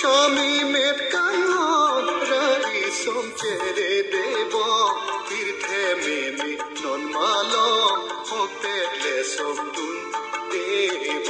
সমীমের কান্নারি সমচেরে দেব। তীর্থে মেমে নন্মাল হতে লেসম দেব।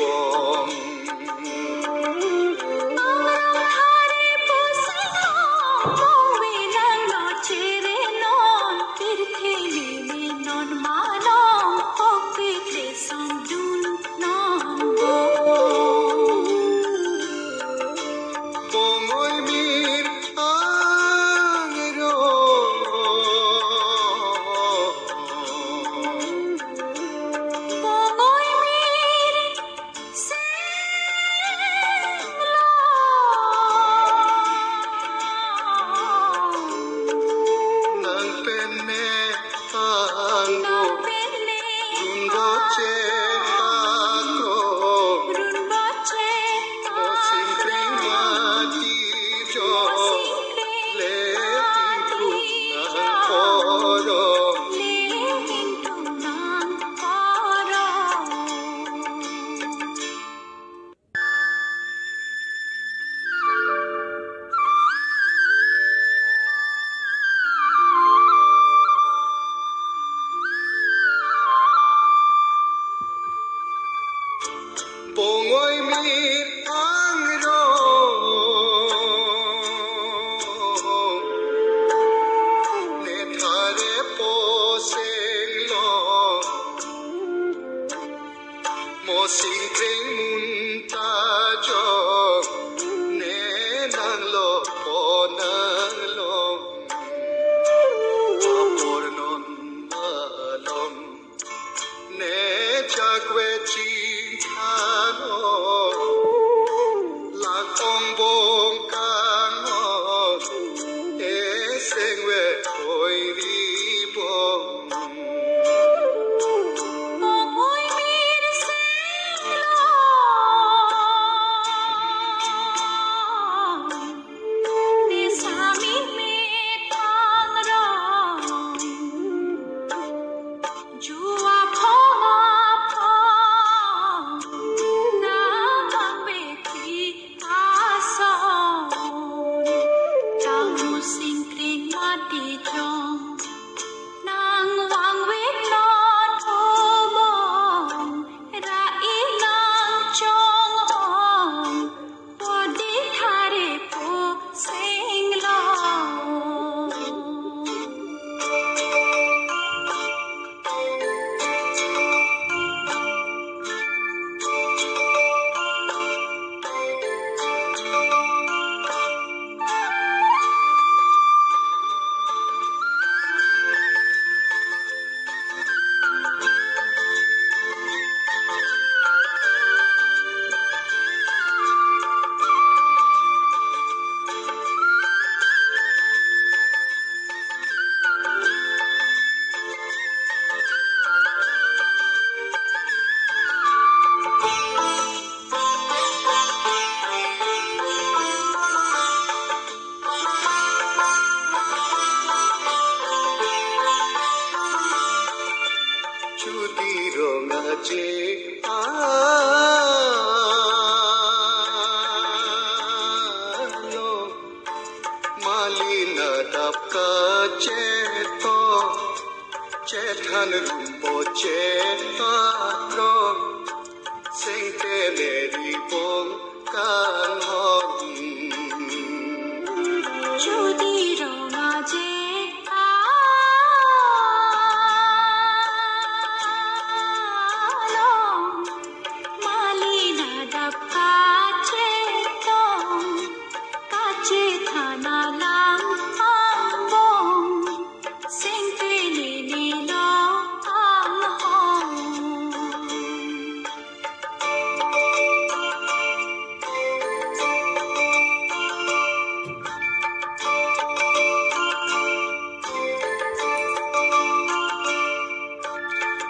নাচে আ মালিন ডাবকা চেত চেঠান রূপ চেতাত্র সেংকে নেরি পং কান হক